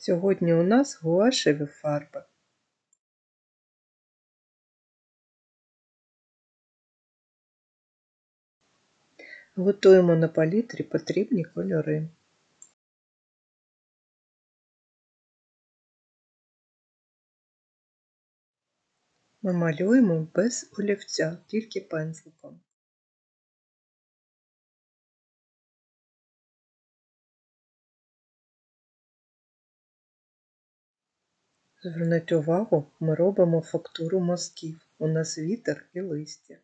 Сьогодні у нас гуашеві фарби. Готуємо на палітрі потрібні кольори. Ми малюємо без олівця, тільки пензликом. Зверніть увагу, ми робимо фактуру мозків. У нас вітер і листя.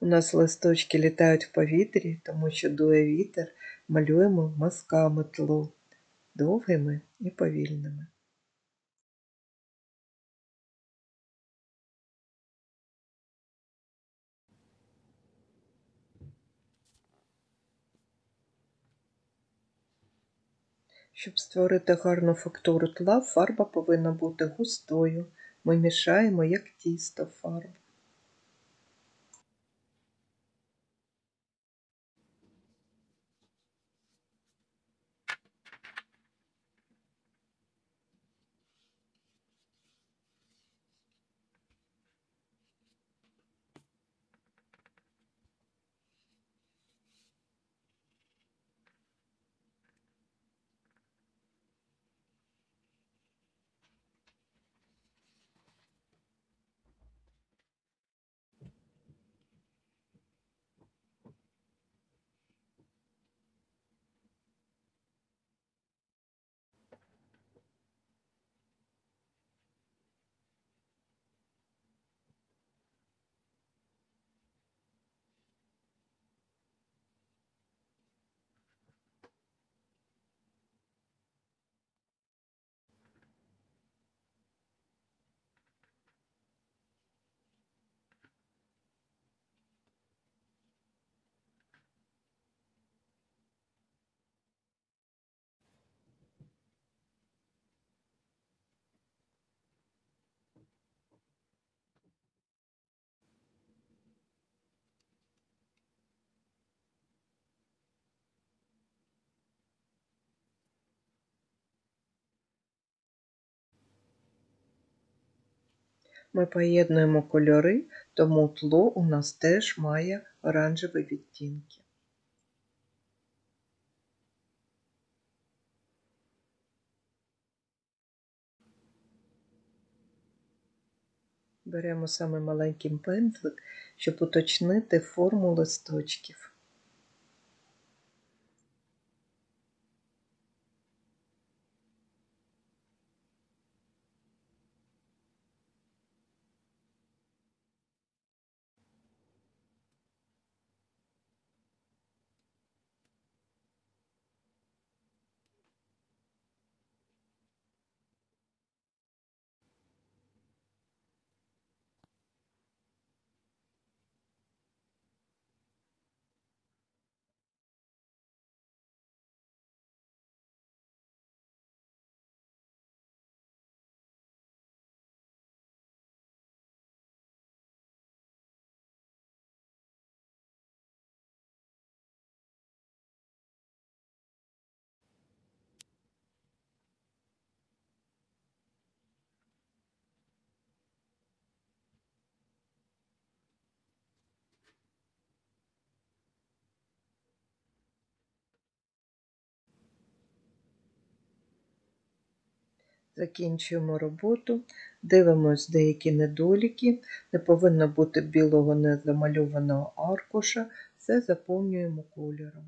У нас листочки літають в повітрі, тому що дує вітер, малюємо мазками тло, довгими і повільними. Щоб створити гарну фактуру тла, фарба повинна бути густою. Ми мішаємо як тісто фарбу. Ми поєднуємо кольори, тому тло у нас теж має оранжеві відтінки. Беремо саме маленький пензлик, щоб уточнити форму листочків. Закінчуємо роботу, дивимось деякі недоліки, не повинно бути білого незамальованого аркуша, все заповнюємо кольором.